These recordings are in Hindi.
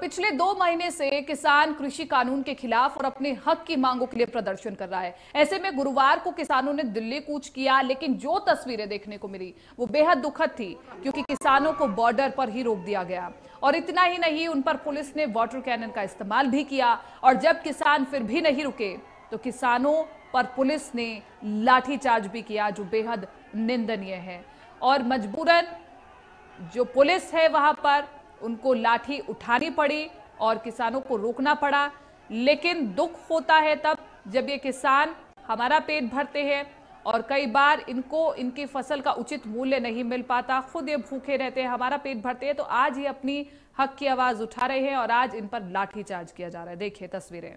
पिछले दो महीने से किसान कृषि कानून के खिलाफ और अपने हक की मांगों के लिए प्रदर्शन कर रहा है। ऐसे में गुरुवार को किसानों ने दिल्ली कूच किया, लेकिन जो तस्वीरें देखने को मिली, वो बेहद दुखद थी, क्योंकि किसानों को बॉर्डर पर ही रोक दिया गया। और इतना ही नहीं, उन पर पुलिस ने वाटर कैनन का इस्तेमाल भी किया, और जब किसान फिर भी नहीं रुके तो किसानों पर पुलिस ने लाठीचार्ज भी किया, जो बेहद निंदनीय है। और मजबूरन जो पुलिस है वहाँ पर उनको लाठी उठानी पड़ी और किसानों को रोकना पड़ा। लेकिन दुख होता है तब जब ये किसान हमारा पेट भरते हैं और कई बार इनको, इनकी फ़सल का उचित मूल्य नहीं मिल पाता, खुद ये भूखे रहते हैं, हमारा पेट भरते हैं तो आज ये अपनी हक की आवाज़ उठा रहे हैं और आज इन पर लाठीचार्ज किया जा रहा है। देखिए तस्वीरें।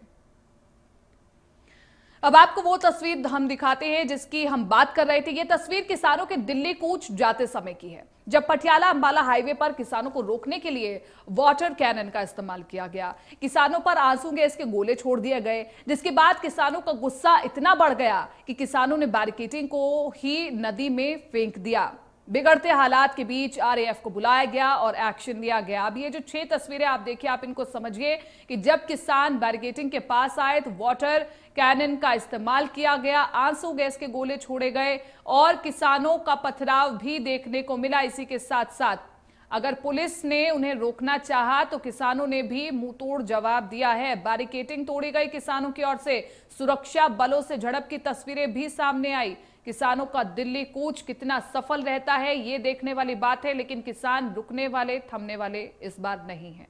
अब आपको वो तस्वीर हम दिखाते हैं जिसकी हम बात कर रहे थे। ये तस्वीर किसानों के दिल्ली कूच जाते समय की है, जब पटियाला अंबाला हाईवे पर किसानों को रोकने के लिए वाटर कैनन का इस्तेमाल किया गया। किसानों पर आँसू गैस के गोले छोड़ दिए गए, जिसके बाद किसानों का गुस्सा इतना बढ़ गया कि किसानों ने बैरिकेटिंग को ही नदी में फेंक दिया। बिगड़ते हालात के बीच आरएएफ को बुलाया गया और एक्शन लिया गया। अब ये जो छह तस्वीरें आप देखिए, आप इनको समझिए कि जब किसान बैरिकेटिंग के पास आए तो वाटर कैनन का इस्तेमाल किया गया, आँसू गैस के गोले छोड़े गए और किसानों का पथराव भी देखने को मिला इसी के साथ साथ अगर पुलिस ने उन्हें रोकना चाहा तो किसानों ने भी मुंहतोड़ जवाब दिया है। बैरिकेटिंग तोड़ी गई किसानों की ओर से। सुरक्षा बलों से झड़प की तस्वीरें भी सामने आई। किसानों का दिल्ली कूच कितना सफल रहता है, ये देखने वाली बात है, लेकिन किसान रुकने वाले, थमने वाले इस बार नहीं है।